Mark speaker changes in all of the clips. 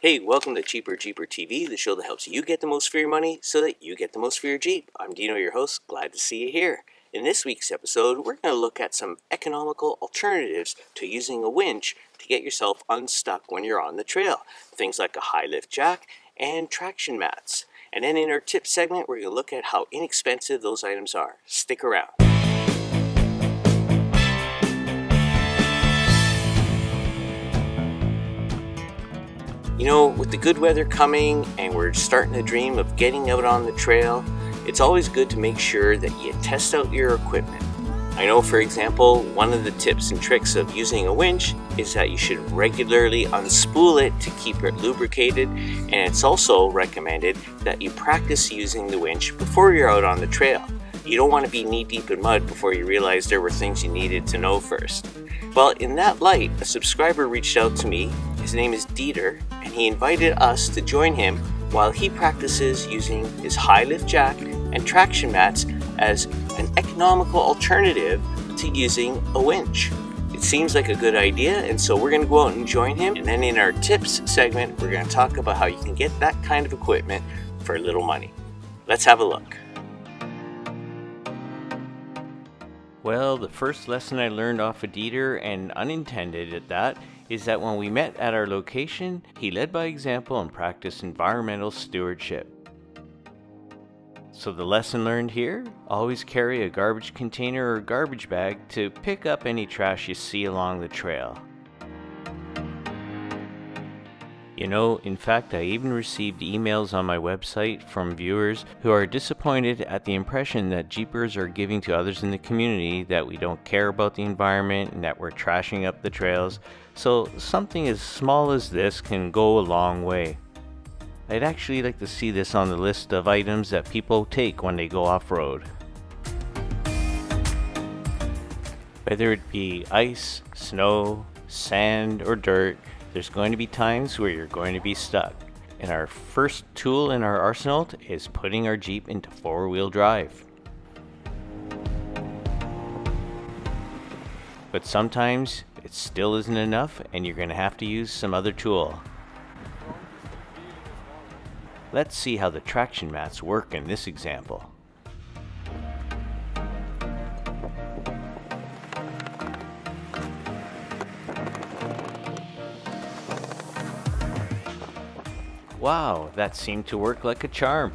Speaker 1: Hey, welcome to Cheaper Jeeper TV, the show that helps you get the most for your money so that you get the most for your Jeep. I'm Dino, your host. Glad to see you here. In this week's episode, we're going to look at some economical alternatives to using a winch to get yourself unstuck when you're on the trail. Things like a high lift jack and traction mats. And then in our tip segment, we're going to look at how inexpensive those items are. Stick around. You know, with the good weather coming and we're starting to dream of getting out on the trail, it's always good to make sure that you test out your equipment. I know, for example, one of the tips and tricks of using a winch is that you should regularly unspool it to keep it lubricated, and it's also recommended that you practice using the winch before you're out on the trail. You don't want to be knee deep in mud before you realize there were things you needed to know first. Well, in that light, a subscriber reached out to me. His name is Dieter, and he invited us to join him while he practices using his high lift jack and traction mats as an economical alternative to using a winch. It seems like a good idea, and so we're going to go out and join him. And then in our tips segment, we're going to talk about how you can get that kind of equipment for a little money. Let's have a look. Well, the first lesson I learned off of Dieter, and unintended at that, is that when we met at our location, he led by example and practiced environmental stewardship. So, the lesson learned here always carry a garbage container or garbage bag to pick up any trash you see along the trail. You know, in fact, I even received emails on my website from viewers who are disappointed at the impression that Jeepers are giving to others in the community that we don't care about the environment and that we're trashing up the trails. So, something as small as this can go a long way. I'd actually like to see this on the list of items that people take when they go off road. Whether it be ice, snow, sand, or dirt, there's going to be times where you're going to be stuck. And our first tool in our arsenal is putting our Jeep into four wheel drive. But sometimes it still isn't enough and you're going to have to use some other tool. Let's see how the traction mats work in this example. Wow, that seemed to work like a charm.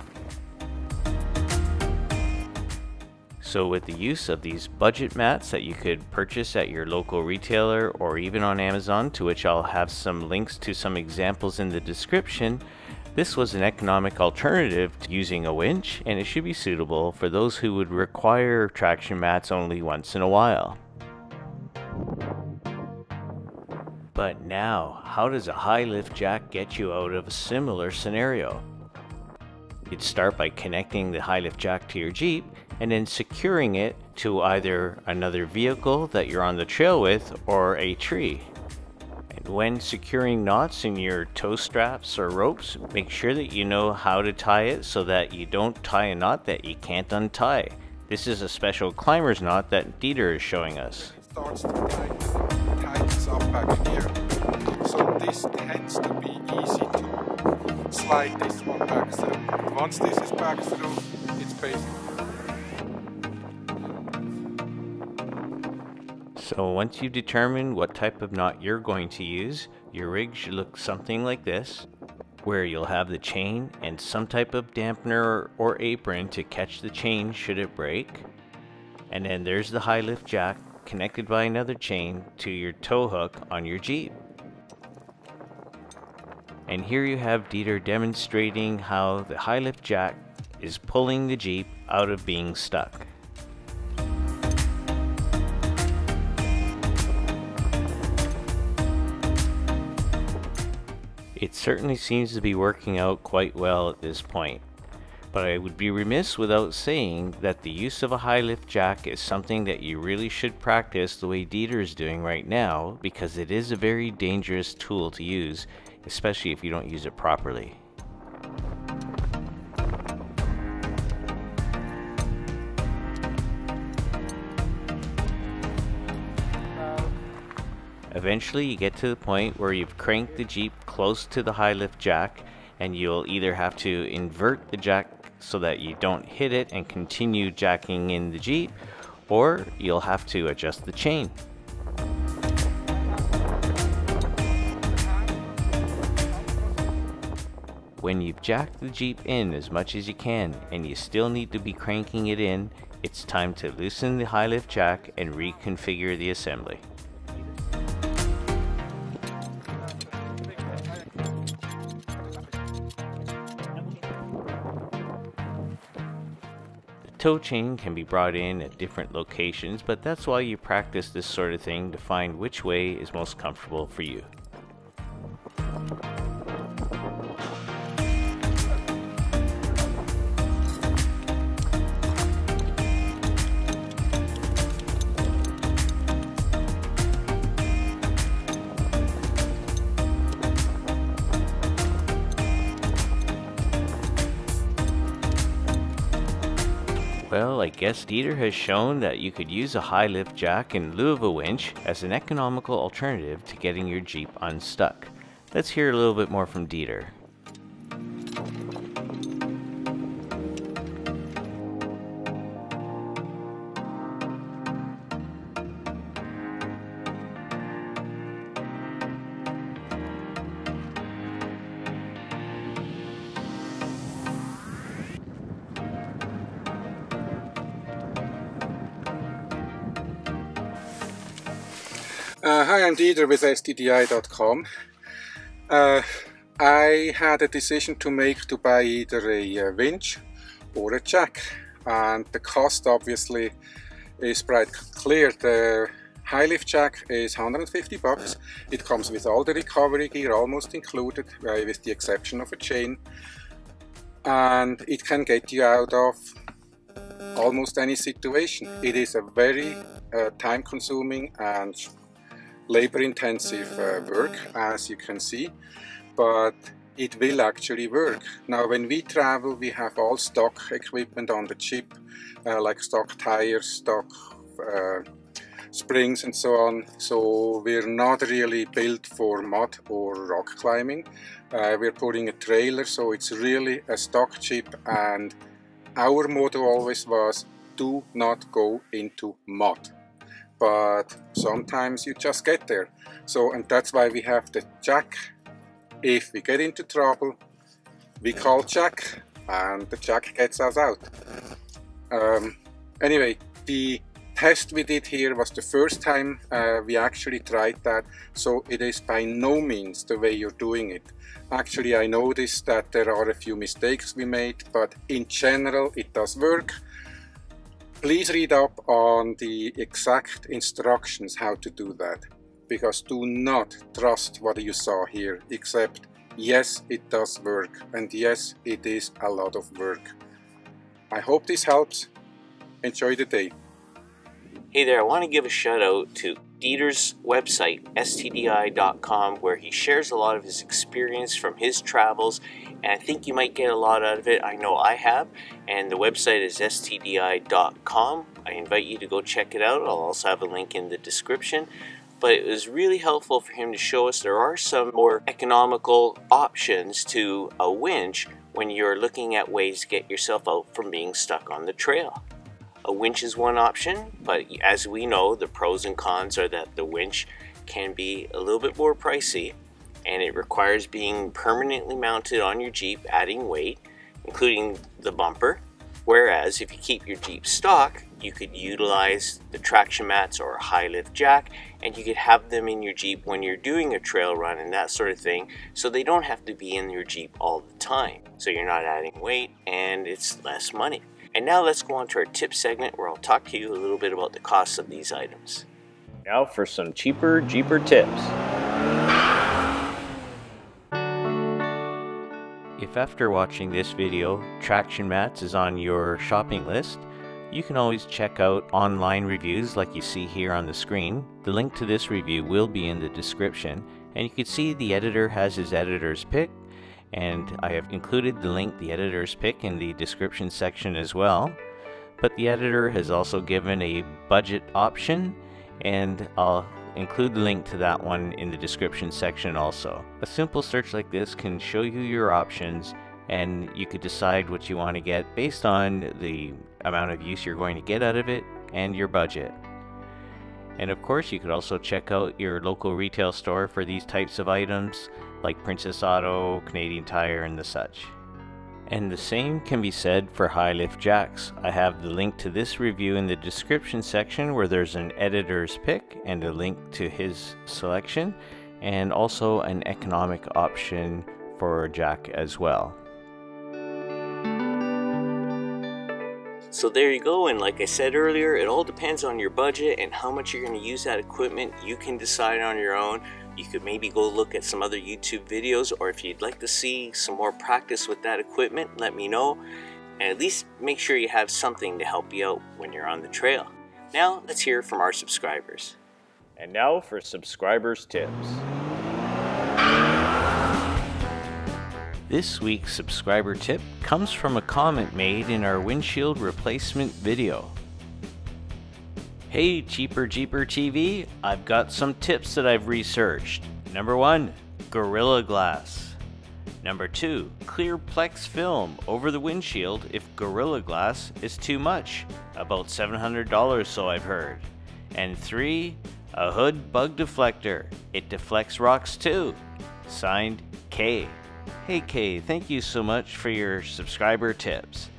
Speaker 1: So with the use of these budget mats that you could purchase at your local retailer or even on Amazon, to which I'll have some links to some examples in the description, this was an economic alternative to using a winch and it should be suitable for those who would require traction mats only once in a while. But now, how does a high lift jack get you out of a similar scenario? You'd start by connecting the high lift jack to your Jeep and then securing it to either another vehicle that you're on the trail with or a tree. And when securing knots in your tow straps or ropes, make sure that you know how to tie it so that you don't tie a knot that you can't untie. This is a special climber's knot that Dieter is showing us.
Speaker 2: This one through. Once this is back through, it's basically
Speaker 1: So once you've determined what type of knot you're going to use, your rig should look something like this, where you'll have the chain and some type of dampener or apron to catch the chain should it break. And then there's the high lift jack connected by another chain to your tow hook on your Jeep. And here you have Dieter demonstrating how the high lift jack is pulling the Jeep out of being stuck. It certainly seems to be working out quite well at this point. But I would be remiss without saying that the use of a high lift jack is something that you really should practice the way Dieter is doing right now because it is a very dangerous tool to use, especially if you don't use it properly. Eventually you get to the point where you've cranked the Jeep close to the high lift jack and you'll either have to invert the jack so that you don't hit it and continue jacking in the Jeep or you'll have to adjust the chain. When you've jacked the Jeep in as much as you can and you still need to be cranking it in, it's time to loosen the high lift jack and reconfigure the assembly. The tow chain can be brought in at different locations, but that's why you practice this sort of thing to find which way is most comfortable for you. Well, I guess Dieter has shown that you could use a high lift jack in lieu of a winch as an economical alternative to getting your Jeep unstuck. Let's hear a little bit more from Dieter.
Speaker 2: Hi, I'm Dieter with STDI.com. Uh, I had a decision to make to buy either a, uh, winch or a jack, and the cost obviously is quite clear. The high lift jack is 150 bucks. It comes with all the recovery gear almost included, uh, with the exception of a chain, and it can get you out of almost any situation. It is a very uh, time consuming and labor intensive uh, work as you can see but it will actually work. Now when we travel we have all stock equipment on the Jeep uh, like stock tires, stock uh, springs and so on so we're not really built for mud or rock climbing. Uh, we're putting a trailer so it's really a stock Jeep and our motto always was do not go into mud but sometimes you just get there. So, and that's why we have the jack. If we get into trouble, we call jack and the jack gets us out. Um, anyway, the test we did here was the first time uh, we actually tried that, so it is by no means the way you're doing it. Actually, I noticed that there are a few mistakes we made, but in general it does work. Please read up on the exact instructions how to do that because do not trust what you saw here except yes it does work and yes it is a lot of work. I hope this helps. Enjoy the day.
Speaker 1: Hey there, I want to give a shout out to Dieter's website, stdi.com, where he shares a lot of his experience from his travels, and I think you might get a lot out of it. I know I have, and the website is stdi.com. I invite you to go check it out. I'll also have a link in the description. But it was really helpful for him to show us there are some more economical options to a winch when you're looking at ways to get yourself out from being stuck on the trail. A winch is one option, but as we know, the pros and cons are that the winch can be a little bit more pricey and it requires being permanently mounted on your Jeep, adding weight, including the bumper. Whereas if you keep your Jeep stock, you could utilize the traction mats or a high lift jack and you could have them in your Jeep when you're doing a trail run and that sort of thing so they don't have to be in your Jeep all the time. So you're not adding weight and it's less money. And now let's go on to our tip segment where I'll talk to you a little bit about the costs of these items. Now for some cheaper Jeeper tips. If after watching this video, traction mats is on your shopping list, you can always check out online reviews like you see here on the screen. The link to this review will be in the description, and you can see the editor has his editor's pick and I have included the link the editor's pick in the description section as well. But the editor has also given a budget option and I'll include the link to that one in the description section also. A simple search like this can show you your options and you could decide what you want to get based on the amount of use you're going to get out of it and your budget. And of course, you could also check out your local retail store for these types of items like Princess Auto, Canadian Tire, and the such. And the same can be said for high lift jacks. I have the link to this review in the description section where there's an editor's pick and a link to his selection, and also an economic option for a jack as well. So there you go, and like I said earlier, it all depends on your budget and how much you're going to use that equipment. You can decide on your own. You could maybe go look at some other YouTube videos, or if you'd like to see some more practice with that equipment, let me know. And at least make sure you have something to help you out when you're on the trail. Now, let's hear from our subscribers.
Speaker 3: And now for subscribers' tips.
Speaker 1: This week's subscriber tip comes from a comment made in our windshield replacement video. Hey Cheaper Jeeper TV, I've got some tips that I've researched. Number one, Gorilla Glass. Number two, ClearPlex film over the windshield if Gorilla Glass is too much, about $700 so I've heard. And three, a hood bug deflector. It deflects rocks too. Signed, K. Hey Kay, thank you so much for your subscriber tips.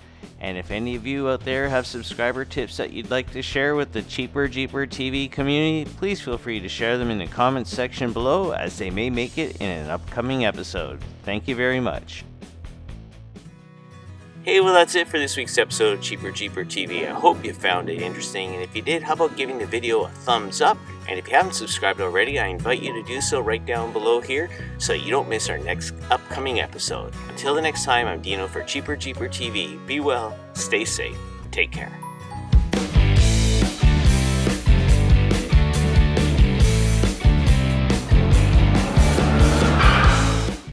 Speaker 1: And if any of you out there have subscriber tips that you'd like to share with the Cheaper Jeeper TV community, please feel free to share them in the comments section below as they may make it in an upcoming episode. Thank you very much. Hey, well, that's it for this week's episode of Cheaper Jeeper TV. I hope you found it interesting, and if you did, how about giving the video a thumbs up? And if you haven't subscribed already, I invite you to do so right down below here so you don't miss our next upcoming episode. Until the next time, I'm Dino for Cheaper Jeeper TV. Be well, stay safe, take care.